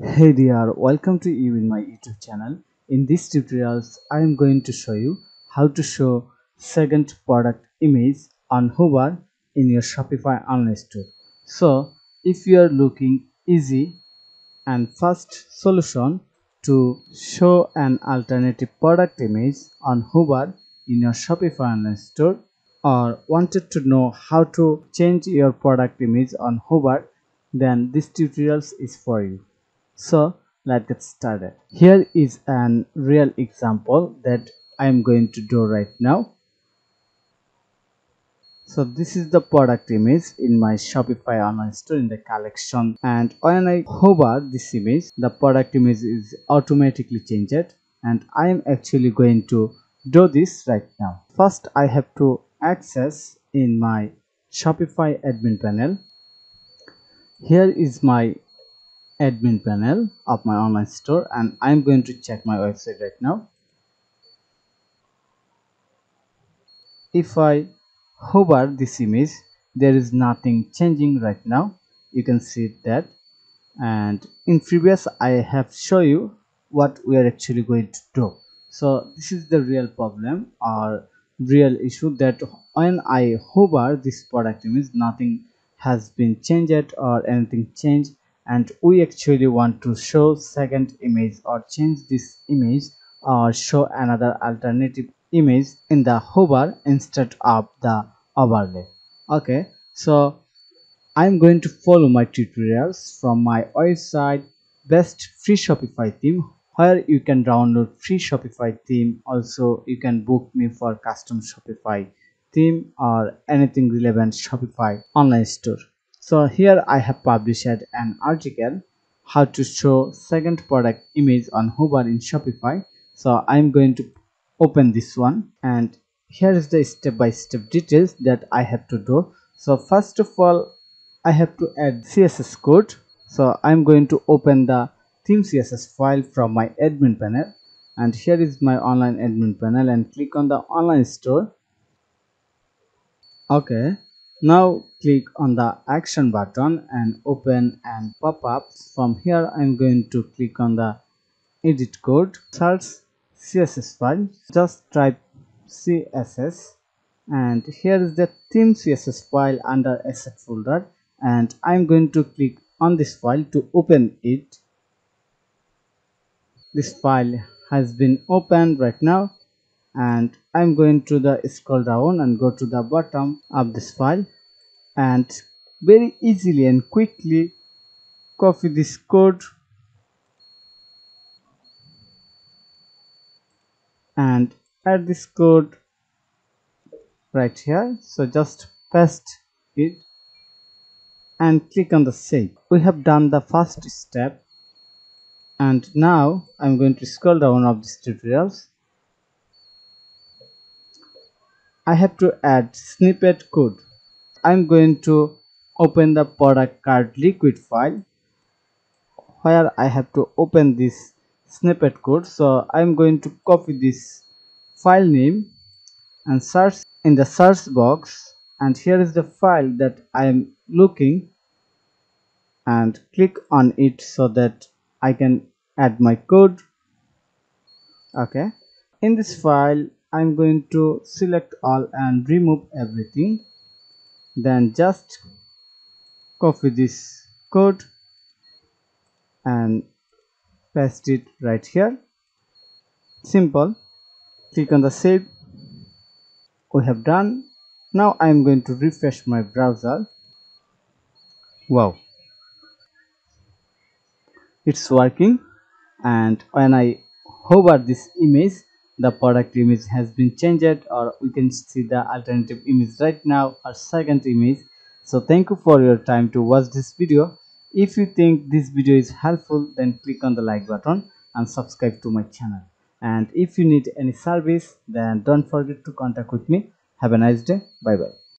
Hey dear, welcome to you in my YouTube channel. In this tutorials, I am going to show you how to show second product image on Hover in your Shopify online store. So, if you are looking easy and fast solution to show an alternative product image on Hover in your Shopify online store or wanted to know how to change your product image on Hover, then this tutorials is for you so let's get started. Here is an real example that i am going to do right now. So this is the product image in my shopify online store in the collection. And when i hover this image the product image is automatically changed. And i am actually going to do this right now. First i have to access in my shopify admin panel. Here is my admin panel of my online store and I'm going to check my website right now. If I hover this image there is nothing changing right now. You can see that. And in previous I have show you what we are actually going to do. So this is the real problem or real issue that when I hover this product image nothing has been changed or anything changed and we actually want to show second image or change this image or show another alternative image in the hover instead of the overlay. Okay so i'm going to follow my tutorials from my website best free shopify theme where you can download free shopify theme. Also you can book me for custom shopify theme or anything relevant shopify online store so here i have published an article how to show second product image on hover in shopify. So i'm going to open this one and here is the step-by-step -step details that i have to do. So first of all i have to add css code. So i'm going to open the theme css file from my admin panel. And here is my online admin panel and click on the online store. Okay now click on the action button and open and pop up. From here i'm going to click on the edit code search css file. Just type css and here is the theme css file under asset folder. And i'm going to click on this file to open it. This file has been opened right now and I'm going to the scroll down and go to the bottom of this file. And very easily and quickly copy this code. And add this code right here. So just paste it and click on the save. We have done the first step. And now i'm going to scroll down of these tutorials I have to add snippet code. I'm going to open the product card liquid file where I have to open this snippet code. So I'm going to copy this file name and search in the search box and here is the file that I am looking and click on it so that I can add my code okay in this file I'm going to select all and remove everything. Then just copy this code and paste it right here. Simple. Click on the save. We have done. Now I'm going to refresh my browser. Wow. It's working. And when I hover this image the product image has been changed or we can see the alternative image right now or second image. So thank you for your time to watch this video. If you think this video is helpful then click on the like button and subscribe to my channel. And if you need any service then don't forget to contact with me. Have a nice day. Bye bye